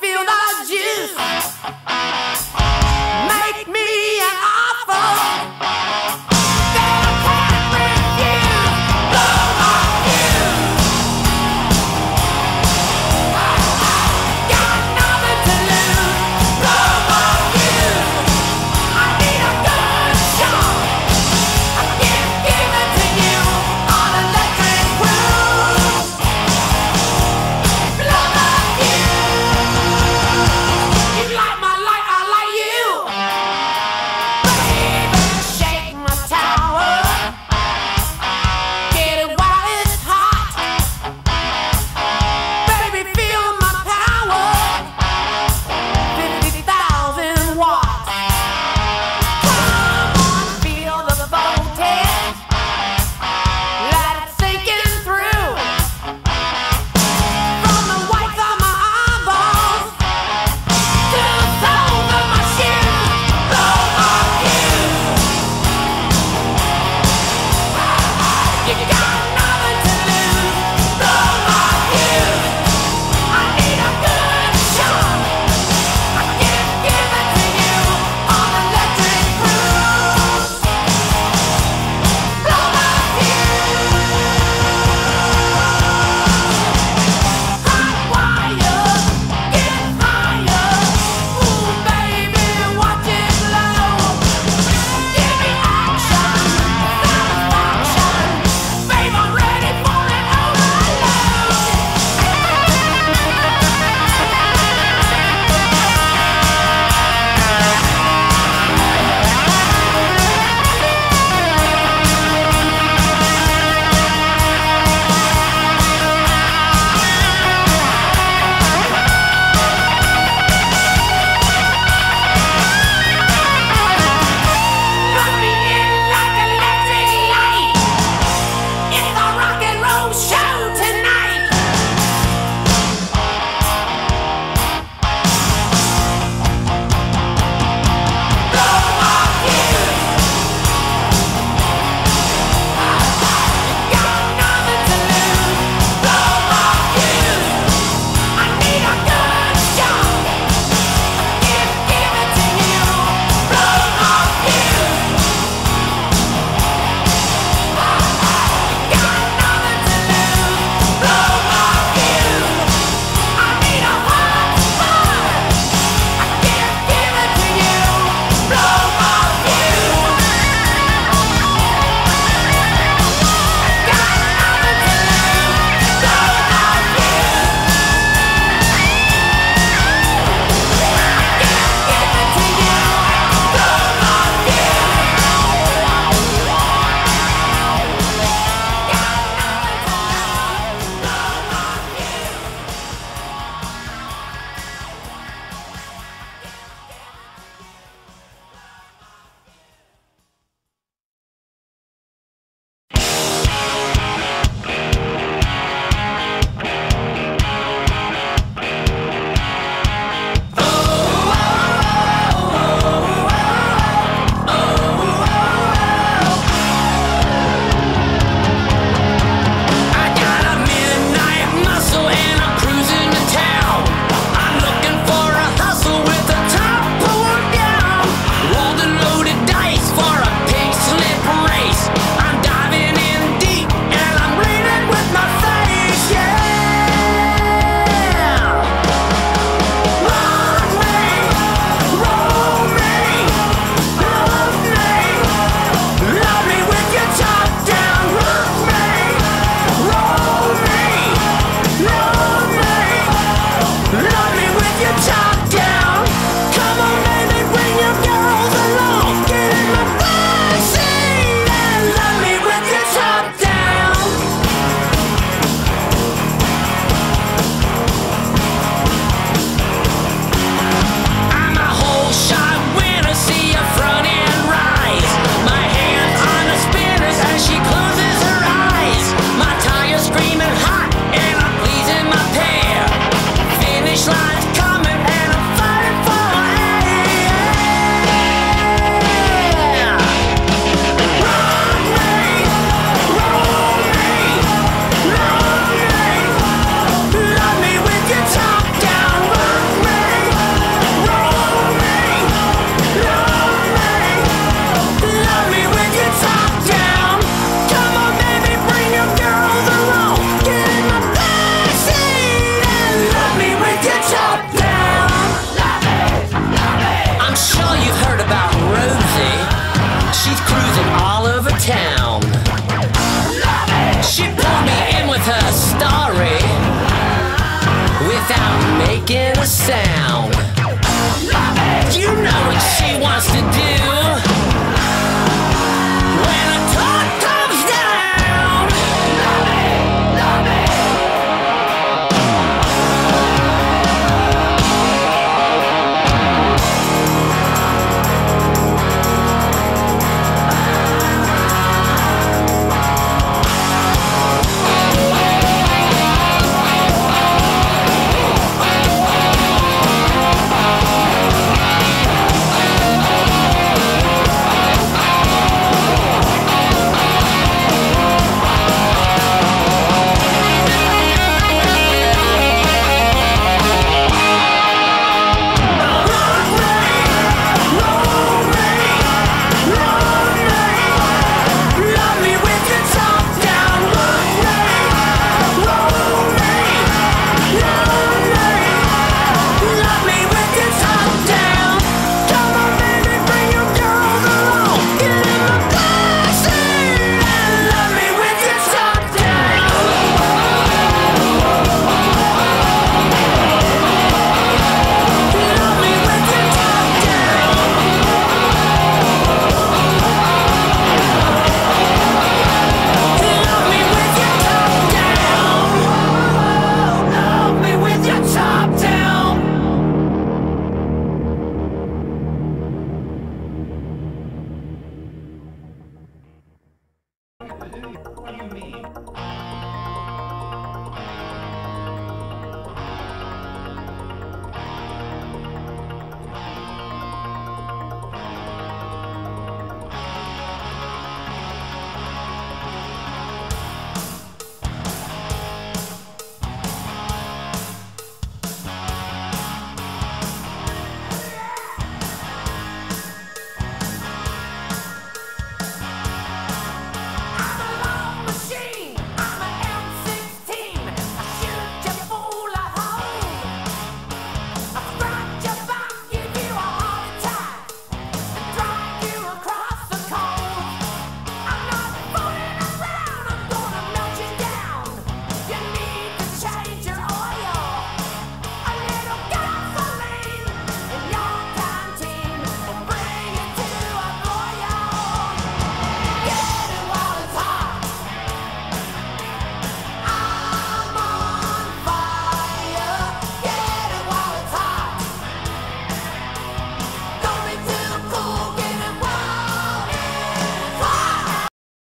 feel da juice.